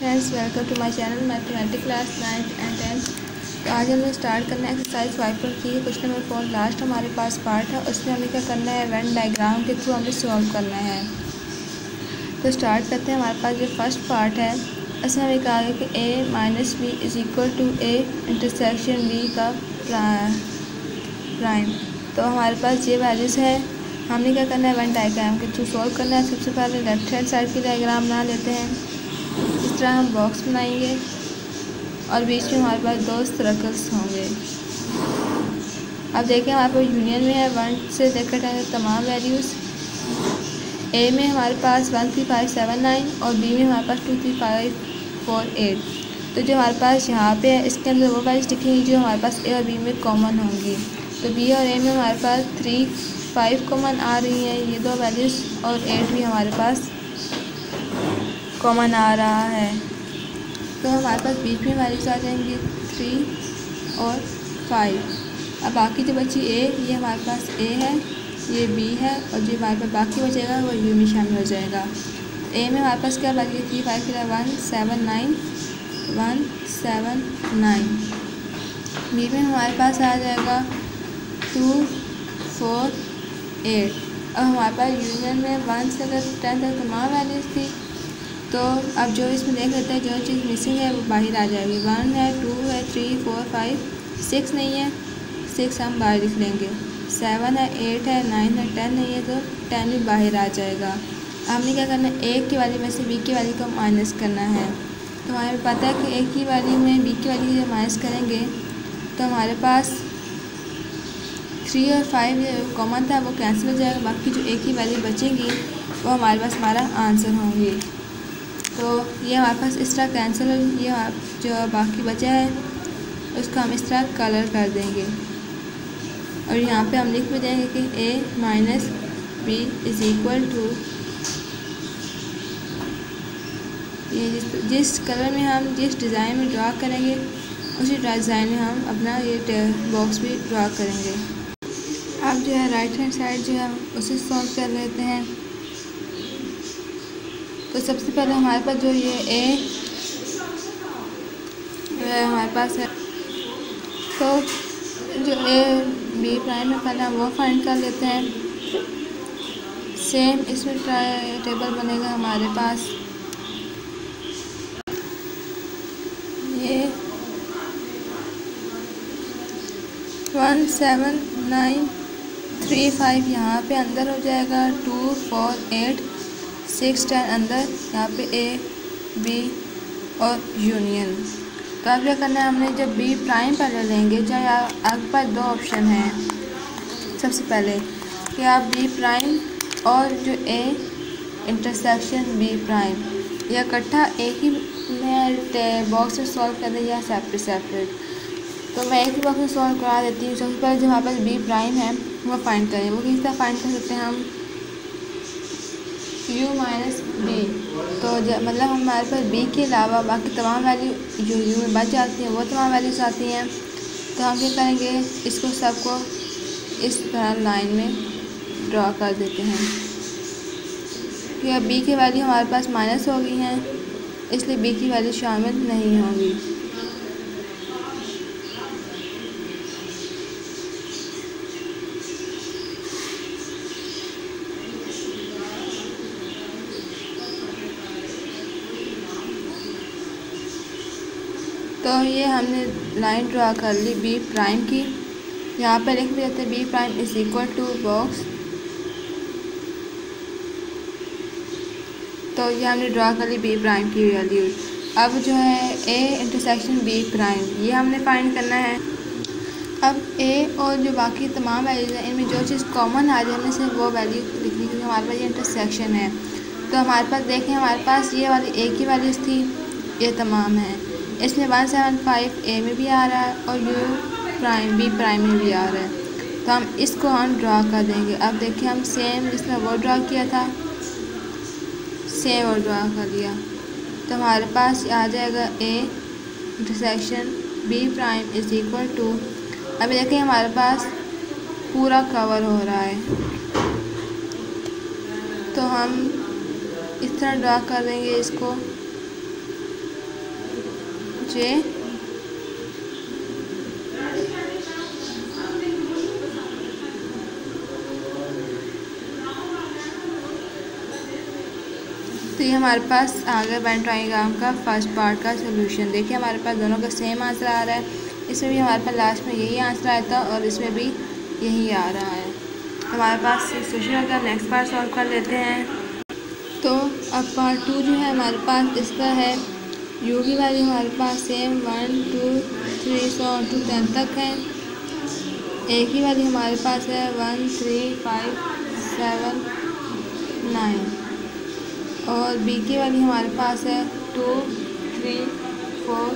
Friends welcome to my channel mathematic class ninth and tenth तो आज हमें start करना है एक्सरसाइज फाइव पर की। क्वेश्चन नंबर फोर लास्ट हमारे पास पार्ट है। उसमें हमें क्या करना है? वेन डायग्राम के थ्रू हमें सॉल्व करना है। तो स्टार्ट करते हैं। हमारे पास जो फ़र्स्ट पार्ट है उसमें हमें कहा गया कि A minus B is equal to A intersection B का प्राइम तो हमारे पास ये वैल्यूज़ है। हमने क्या करना है? वन डायग्राम के थ्रू सॉल्व करना है। सबसे पहले लेफ़्ट हैंड साइड की डायग्राम बना लेते हैं। तरह हम बॉक्स बनाएँगे और बीच में हमारे पास दो सर्कल्स होंगे। अब देखें, हमारे पास यूनियन में है वन से लेकर टेन तमाम वैल्यूज़ ए में हमारे पास one three five seven nine और बी में हमारे पास two three five four eight तो जो हमारे पास यहाँ पे है, इसके अंदर वो वैल्यूज़ लिखेंगे जो हमारे पास ए और बी में कॉमन होंगी। तो बी और ए में हमारे पास थ्री फाइव कॉमन आ रही है, ये दो वैल्यूज़ और एट भी हमारे पास कॉमन आ रहा है। तो हमारे पास बीच में वैल्यूज़ आ जाएँगी। थ्री और फाइव अब बाकी जो बची ए ये हमारे पास ए है, ये बी है, और जो हमारे पास बाकी बचेगा, वो यू में शामिल हो जाएगा। ए में हमारे पास क्या गई थ्री फाइव फिर one seven nine one seven nine B में हमारे पास आ जाएगा टू फोर एट अब हमारे पास यूनियन में वन से अगर टेन तक तमाम वैल्यूज़ थी। तो अब जो इसमें देख लेते हैं, जो चीज़ मिसिंग है, वो बाहर आ जाएगी। वन है टू है थ्री फोर फाइव सिक्स नहीं है। सिक्स हम बाहर लिख लेंगे। सेवन है एट है नाइन है टेन नहीं है तो टेन भी बाहर आ जाएगा। हमने क्या करना है? एक की वाली में से बी की वाली को माइनस करना है। तो हमें पता है कि एक की वाली में बी की वाली जब माइनस करेंगे तो हमारे पास थ्री और फाइव कॉमन था, वो कैंसिल हो जाएगा। बाकी जो एक ही वाली बचेंगी, वो हमारे पास हमारा आंसर होंगी। तो ये हमारे पास इस तरह कैंसिल ये जो बाकी बचा है, उसको हम इस तरह कलर कर देंगे। और यहाँ पे हम लिख भी देंगे कि A minus B is equal to ये जिस जिस कलर में हम जिस डिज़ाइन में ड्रा करेंगे, उसी डिज़ाइन में हम अपना ये बॉक्स भी ड्रा करेंगे। अब जो है राइट हैंड साइड जो है, उसे सॉल्व कर लेते हैं। तो सबसे पहले हमारे पास जो ये ए हमारे पास है। तो जो ए बी प्राइम में पहले हम वो फाइंड कर लेते हैं। सेम इसमें ट्राई टेबल बनेगा हमारे पास। ये one seven nine three five यहाँ पे अंदर हो जाएगा। Two four eight six ten अंदर, यहाँ पे ए बी और यूनियन तो अब क्या करना है, हमने जब बी प्राइम पहले लेंगे, चाहे आपके पास दो ऑप्शन हैं। सबसे पहले कि आप बी प्राइम और जो ए इंटरसेक्शन बी प्राइम या इकट्ठा एक ही में बॉक्स में सॉल्व कर दें या सेपरेट सेपरेट तो मैं एक ही बॉक्स में सॉल्व करा देती हूँ। सबसे पहले जो हमारे पास बी प्राइम है, वो फाइंड करें। वो किस तरह फाइंड कर सकते हैं हम? U माइनस बी तो मतलब हमारे पास b के अलावा बाकी तमाम वैल्यू जो u में बच जाती हैं, वो तमाम वैल्यूज़ आती हैं। तो हम क्या करेंगे, इसको सबको इस तरह लाइन में ड्रा कर देते हैं। कि अब b की वैल्यू हमारे पास माइनस हो गई हैं, इसलिए b की वैल्यू शामिल नहीं होगी। तो ये हमने लाइन ड्रा कर ली बी प्राइम की। यहाँ पे लिख भी देते B prime is equal to box तो ये हमने ड्रा कर ली बी प्राइम की वैल्यू अब जो है ए इंटरसेक्शन बी प्राइम ये हमने फाइंड करना है। अब ए और जो बाकी तमाम वैल्यूज़ हैं, इनमें जो चीज़ कॉमन आ जाए हमें सिर्फ़ वो वैल्यू लिखनी क्योंकि हमारे पास ये इंटरसेक्शन है। तो हमारे पास देखें, हमारे पास ये वाली ए की वैल्यूज़ थी, ये तमाम है। इसमें वन सेवन फाइव ए में भी आ रहा है और यू प्राइम, बी प्राइम में भी आ रहा है। तो हम इसको हम ड्रा कर देंगे। अब देखिए, हम सेम जिसमें वो ड्रा किया था, सेम और ड्रा कर लिया तो हमारे पास आ जाएगा A, intersection, B prime is equal to. अभी देखिए, हमारे पास पूरा कवर हो रहा है। तो हम इस तरह ड्रा कर देंगे इसको। जे तो ये हमारे पास आ गया वेन ट्राइंग्राम का फ़र्स्ट पार्ट का सोल्यूशन देखिए हमारे पास दोनों का सेम आंसर आ रहा है। इसमें भी हमारे पास लास्ट में यही आंसर आया था और इसमें भी यही आ रहा है। हमारे पास सोल्यूशन का नेक्स्ट पार्ट सॉल्व कर लेते हैं। तो अब पार्ट टू जो है हमारे पास इसका है। यू की वैल्यू हमारे पास सेम वन टू थ्री सौ टू टेन तक है। ए की वैल्यू हमारे पास है। One three five seven nine और बी की वाली हमारे पास है। टू थ्री फोर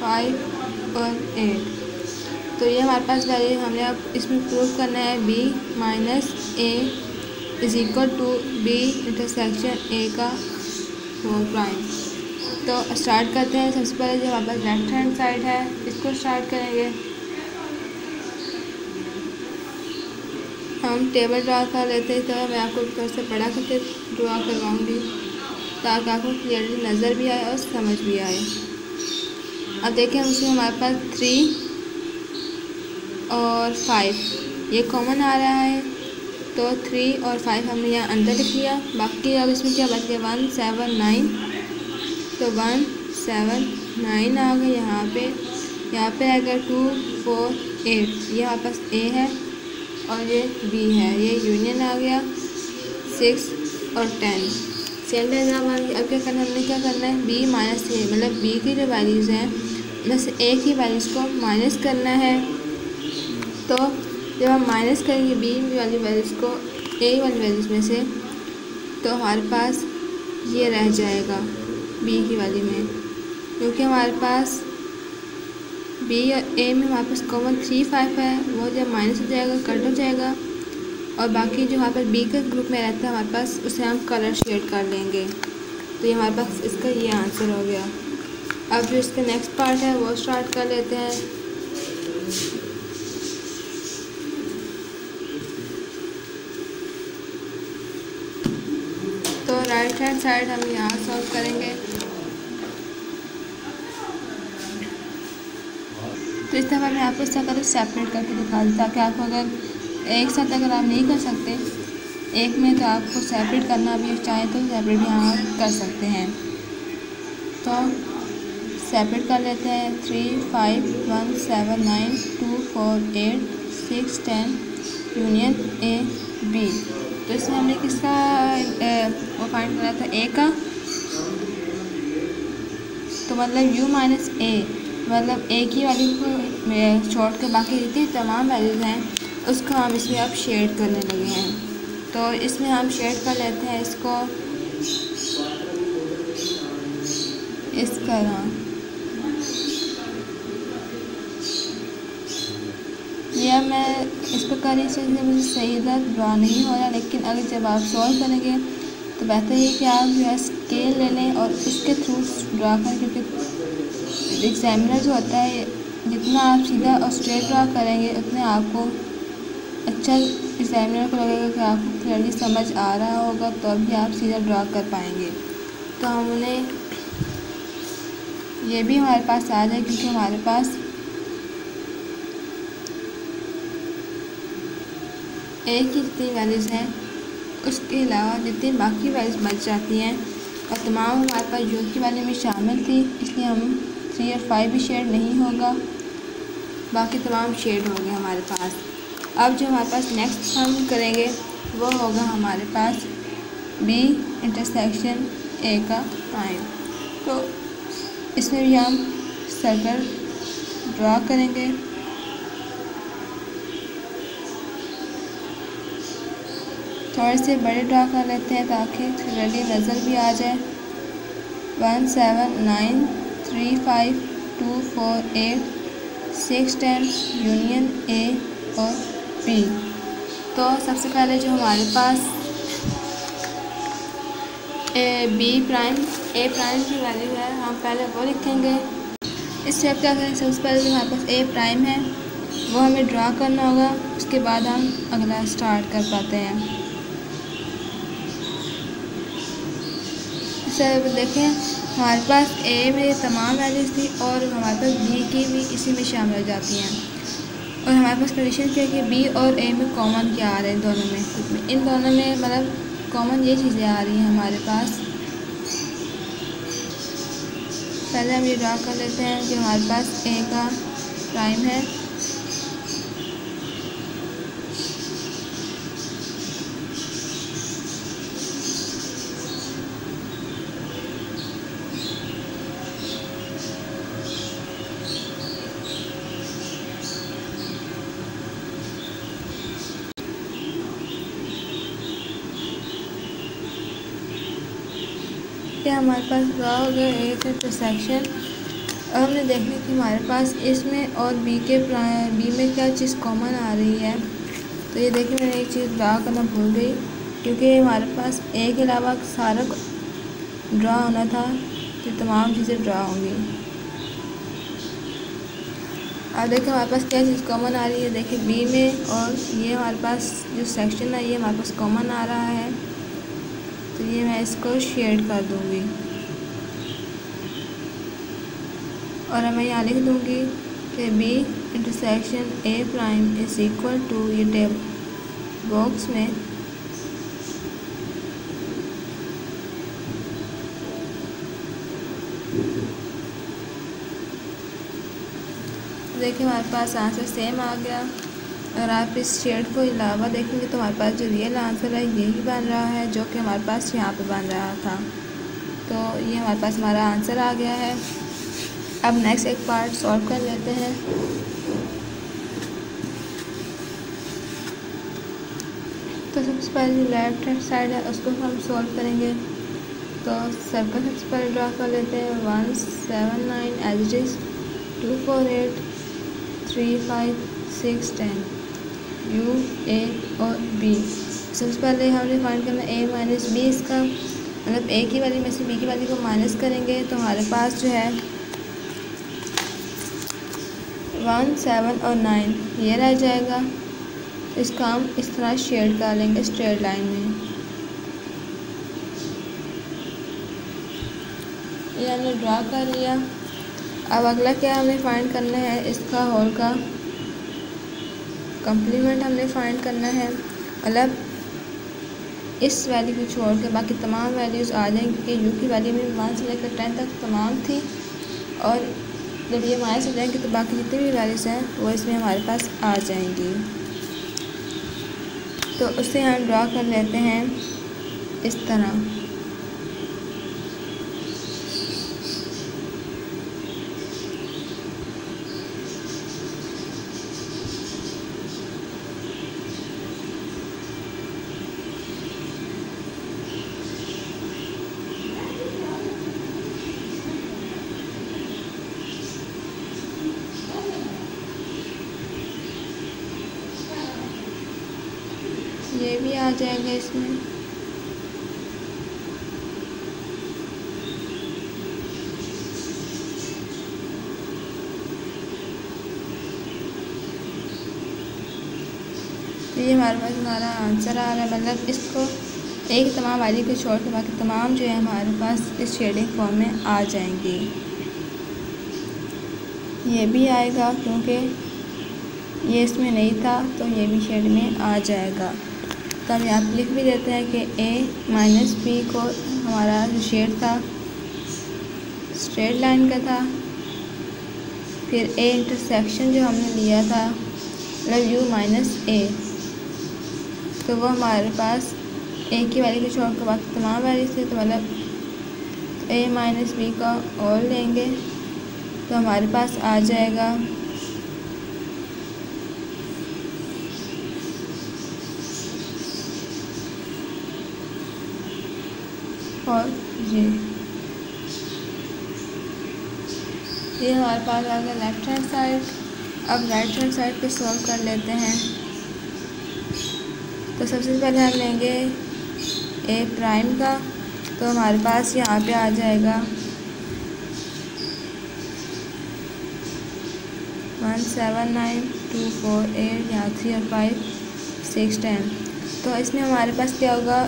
फाइव और एट तो ये हमारे पास वैल्यू हमने अब इसमें प्रूव करना है। B minus A is equal to B intersection A का फोर प्राइम तो स्टार्ट करते हैं। सबसे पहले जो हमारे पास लेफ़्ट हैंड साइड है, इसको स्टार्ट करेंगे। हम टेबल ड्रा कर लेते हैं। तो मैं आपको ऊपर से बड़ा करके ड्रा करवाऊँगी, ताकि आपको क्लियरली नज़र भी आए और समझ भी आए। अब देखें उसमें हमारे पास थ्री और फाइव ये कॉमन आ रहा है। तो थ्री और फाइव हमने यहाँ अंदर लिख लिया। बाकी अब इसमें क्या बच गया वन सेवन नाइन तो वन, सेवन, नाइन आ गए यहाँ पे। यहाँ पे आएगा टू, फोर, एट। ये हमारे पास ए है और ये बी है। ये यूनियन आ गया सिक्स और टेन। सेम डायग्राम अब क्या करना हमने क्या करना है? बी माइनस ए मतलब बी की जो वैल्यूज़ हैं उनमें से ए की वैल्यूज़ को माइनस करना है। तो जब हम माइनस करेंगे बी वाली वैल्यूज़ को ए वाली वैल्यूज़ में से तो हमारे पास ये रह जाएगा। बी की वाली में क्योंकि हमारे पास बी ए में हमारे पास कॉमन थ्री फाइव है, वो जब माइनस हो जाएगा कट हो जाएगा, और बाकी जो वहाँ पर बी के ग्रुप में रहता है, हमारे पास उसे हम कलर शेड कर लेंगे। तो ये हमारे पास इसका ये आंसर हो गया। अब जो इसका नेक्स्ट पार्ट है, वो स्टार्ट कर लेते हैं। राइट हैंड साइड हम यहाँ सॉल्व करेंगे। तो इस दफ़ा मैं आपको इसका कलर सेपरेट करके दिखा दी ताकि आपको अगर एक साथ अगर आप नहीं कर सकते, एक में तो आपको सेपरेट करना भी चाहें तो सेपरेट भी यहाँ कर सकते हैं। तो सेपरेट कर लेते हैं। Three five one seven nine two four eight six ten union A B तो इसमें हमने किसका वो फाइंड करा था ए का? तो मतलब यू माइनस ए मतलब ए की वाली को छोड़ के बाकी जितनी तमाम वैल्यूज़ हैं, उसको हम इसमें अब शेड करने लगे हैं। तो इसमें हम शेड कर लेते हैं इसको इस तरह यह मैं, इस प्रकार से मुझे सही दर्द ड्रा नहीं हो रहा लेकिन अगर जब आप सॉल्व करेंगे तो बेहतर है कि आप जो है स्केल ले लें और इसके थ्रू ड्रा करें, क्योंकि एग्ज़ामिनर जो होता है, जितना आप सीधा और स्ट्रेट ड्रा करेंगे, उतने आपको अच्छा एग्ज़ामिनर को लगेगा कि आपको क्लियरली समझ आ रहा होगा तो अभी आप सीधा ड्रा कर पाएँगे। तो हमने ये भी हमारे पास आ जाए, क्योंकि हमारे पास एक की जितनी वैल्यूज़ हैं, उसके अलावा जितनी बाकी वैल्यूज़ बच जाती हैं, और तमाम हमारे पास जो की वैल्यू में शामिल थी, इसलिए हम थ्री और फाइव भी शेड नहीं होगा। बाकी तमाम शेड होंगे हमारे पास। अब जो हमारे पास नेक्स्ट हम करेंगे, वो होगा हमारे पास बी इंटरसेक्शन ए का प्राइम तो इसमें भी हम सर्कल ड्रा करेंगे। थोड़े से बड़े ड्रा कर लेते हैं ताकि क्लियरली नज़र भी आ जाए। One seven nine three five two four eight six ten union A और बी। तो सबसे पहले जो हमारे पास A, B prime, A prime की वैल्यू है, हम पहले वो लिखेंगे। इस स्टेप क्या करें सबसे पहले जो हमारे पास ए प्राइम है, वो हमें ड्रा करना होगा, उसके बाद हम अगला स्टार्ट कर पाते हैं। इसे देखें, हमारे पास ए में तमाम वैल्यूज़ थी और हमारे पास बी की भी इसी में शामिल हो जाती हैं। और हमारे पास कंडीशन क्या है कि बी और ए में कॉमन क्या आ रहे हैं दोनों में? इन दोनों में मतलब कॉमन ये चीज़ें आ रही हैं हमारे पास। पहले हम ये ड्रा कर लेते हैं कि हमारे पास ए का प्राइम है। हमारे पास ड्रा हो गया एक इंटरसेक्शन अब हमने देखने कि हमारे पास इसमें और बी के बी में क्या चीज़ कॉमन आ रही है। तो ये देखिए मैंने एक चीज़ ड्रा करना भूल गई, क्योंकि हमारे पास ए के अलावा सारा ड्रा होना था तो तमाम चीज़ें ड्रा होंगी। अब देखिए हमारे पास क्या चीज़ कॉमन आ रही है, देखिए बी में और ये हमारे पास जो सेक्शन है, ये हमारे पास कॉमन आ रहा है। ये मैं इसको शेड कर दूँगी। और मैं यहाँ लिख दूँगी कि B intersection A prime is equal to ये टेब बॉक्स में देखिए हमारे पास आंसर सेम आ गया। अगर आप इस शेड को अलावा देखेंगे तो हमारे पास जो रियल आंसर है, यही बन रहा है, जो कि हमारे पास यहाँ पे बन रहा था। तो ये हमारे पास हमारा आंसर आ गया है। अब नेक्स्ट एक पार्ट सॉल्व कर लेते हैं। तो सबसे पहले लेफ़्ट हैंड साइड है, उसको हम सॉल्व करेंगे। तो सर्कल सबसे पहले ड्रा कर लेते हैं। One seven nine as it is two four eight three five six ten U A और बी सबसे पहले हमने फाइंड करना ए माइनस बी इसका। मतलब ए की वाली में से बी की वाली को माइनस करेंगे तो हमारे पास जो है वन सेवन और नाइन ये रह जाएगा। इसका हम इस तरह शेड कर लेंगे स्ट्रेट लाइन में। ये हमने ड्रा कर लिया। अब अगला क्या हमें फाइंड करना है इसका होल का? कंप्लीमेंट हमने फाइंड करना है। मतलब इस वैल्यू को छोड़ के बाकी तमाम वैल्यूज़ आ जाएँगी क्योंकि यू की वैल्यू में वन से लेकर टेन तक तमाम थी। और जब ये माइनस हो जाएँगे तो बाकी जितनी भी वैल्यूज़ हैं, वो इसमें हमारे पास आ जाएँगी। तो उसे हम ड्रा कर लेते हैं इस तरह ये भी आ जाएगा इसमें। तो ये हमारे पास हमारा आंसर आ रहा है। मतलब इसको एक तमाम वाली को छोड़ के बाकी तमाम जो है हमारे पास इस शेडिंग फॉर्म में आ जाएँगी। ये भी आएगा क्योंकि ये इसमें नहीं था तो ये भी शेड में आ जाएगा। तो हम यहाँ लिख भी देते हैं कि ए माइनस बी को हमारा जो शेड था स्ट्रेट लाइन का था, फिर ए इंटरसेक्शन जो हमने लिया था मतलब यू माइनस ए तो वो हमारे पास ए की वैल्यू को छोड़ कर बाकी तमाम वैल्यू थे तो मतलब ए माइनस बी का और लेंगे तो हमारे पास आ जाएगा और ये। ये हमारे पास आ गया लेफ़्ट हैंड साइड अब राइट हैंड साइड पे सॉल्व कर लेते हैं। तो सबसे पहले हम लेंगे ए प्राइम का। तो हमारे पास यहाँ पे आ जाएगा। One seven nine two four eight यहाँ थ्री और फाइव सिक्स टेन तो इसमें हमारे पास क्या होगा?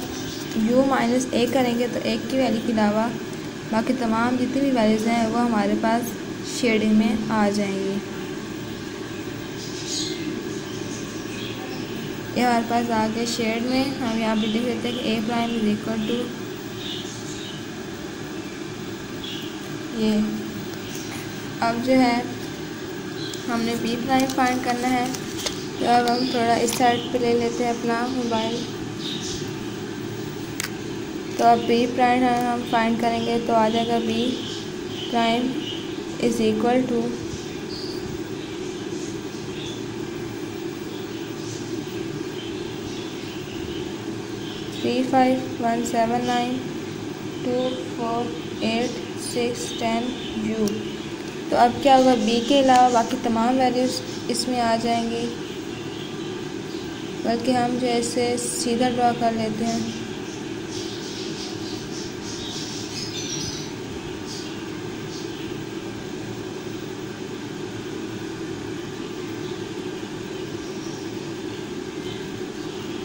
यू माइनस ए करेंगे तो एक की वैल्यू के अलावा बाकी तमाम जितनी भी वैल्यूज़ हैं वो हमारे पास शेडिंग में आ जाएँगी। ये हमारे पास आ गया शेड में। हम यहाँ पे देख सकते हैं कि A prime is equal to ये। अब जो है, हमने बी प्राइम फाइंड करना है। तो अब हम थोड़ा इस साइड पे ले लेते हैं अपना मोबाइल तो अब बी प्राइम हम फाइंड करेंगे तो आ जाएगा B prime is equal to three five one seven nine two four eight six ten U तो अब क्या होगा? बी के अलावा बाकी तमाम वैल्यूज़ इसमें आ जाएँगी। बल्कि हम जो सीधा ड्रा कर लेते हैं।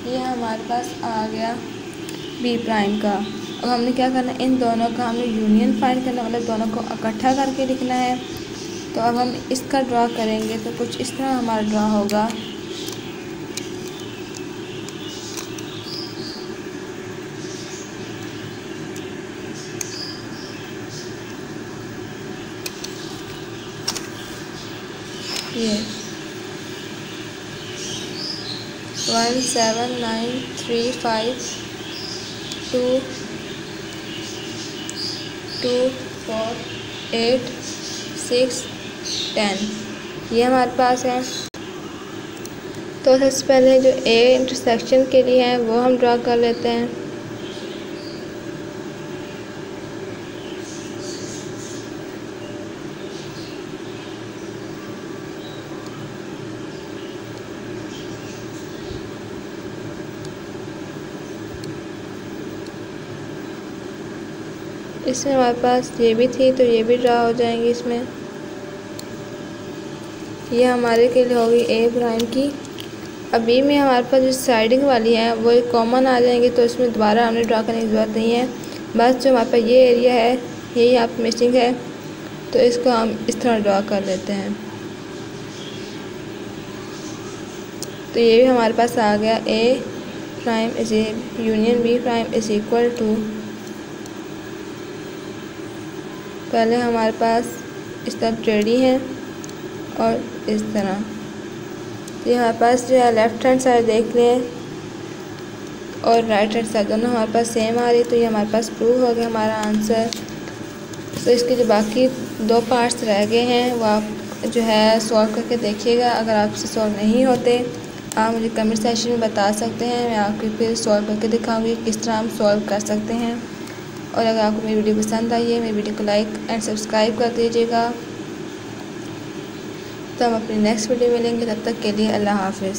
ये हमारे पास आ गया बी प्राइम का। अब हमने क्या करना है? इन दोनों का हमने यूनियन फाइंड करना मतलब दोनों को इकट्ठा करके लिखना है। तो अब हम इसका ड्रा करेंगे तो कुछ इस तरह हमारा ड्रा होगा ये one seven nine three five two two four eight six ten ये हमारे पास है। तो सबसे पहले जो ए इंटरसेक्शन के लिए है, वो हम ड्रा कर लेते हैं। इसमें हमारे पास ये भी थी तो ये भी ड्रा हो जाएँगी इसमें। ये हमारे के लिए होगी ए प्राइम की। अभी में हमारे पास जो साइडिंग वाली है, वो एक कॉमन आ जाएँगी तो इसमें दोबारा हमने ड्रा करने की ज़रूरत नहीं है। बस जो हमारे पास ये एरिया है यही आप मिसिंग है तो इसको हम इस तरह ड्रा कर लेते हैं। तो ये भी हमारे पास आ गया A prime is union B prime is equal to पहले हमारे पास इस तरह ट्रेडी है और इस तरह। तो हमारे पास जो है लेफ़्ट हैंड साइड देख लें और राइट हैंड साइड दोनों हमारे पास सेम आ रही तो ये हमारे पास प्रूव हो गया हमारा आंसर तो इसके जो बाकी दो पार्ट्स रह गए हैं, वो आप जो है सॉल्व करके देखिएगा। अगर आपसे सॉल्व नहीं होते, आप मुझे कमेंट सेक्शन में बता सकते हैं, मैं आपके फिर सॉल्व करके दिखाऊँगी किस तरह हम सॉल्व कर सकते हैं। और अगर आपको मेरी वीडियो पसंद आई है, मेरी वीडियो को लाइक एंड सब्सक्राइब कर दीजिएगा। तो हम अपनी नेक्स्ट वीडियो मिलेंगे, तब तक के लिए अल्लाह हाफिज़।